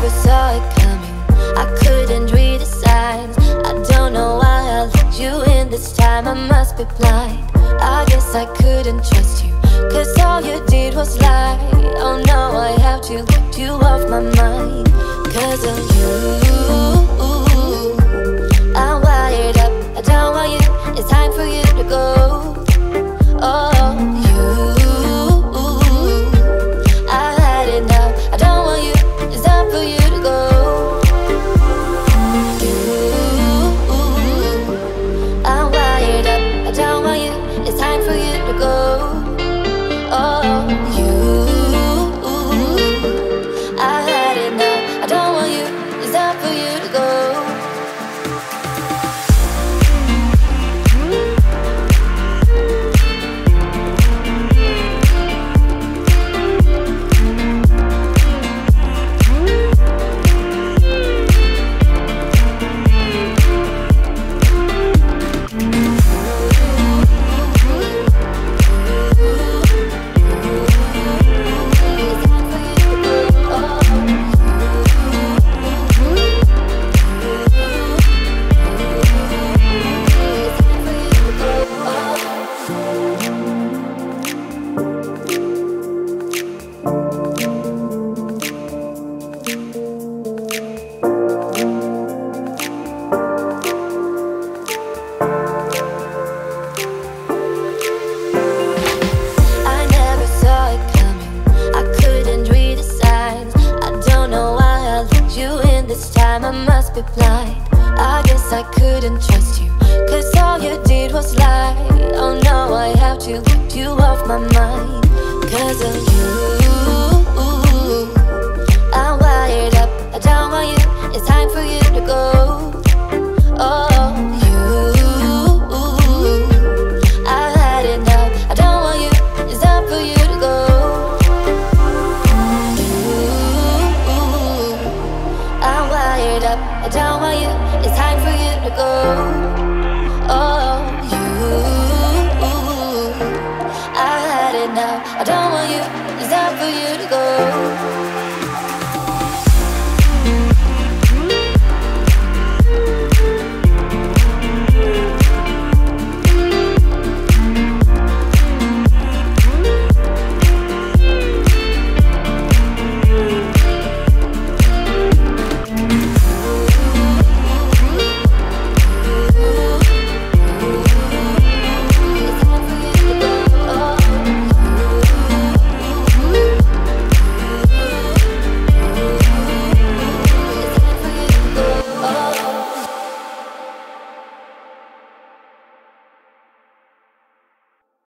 never saw it coming. I couldn't read the signs. I don't know why I let you in this time. I must be blind. I guess I couldn't trust you Cause all you did was lie. Oh no, I have to get you off my mind. This time. I must be blind. I guess I couldn't trust you. Cause all you did was lie. Oh no, I have to get you off my mind. Cause of you. I don't want you, it's time for you to go.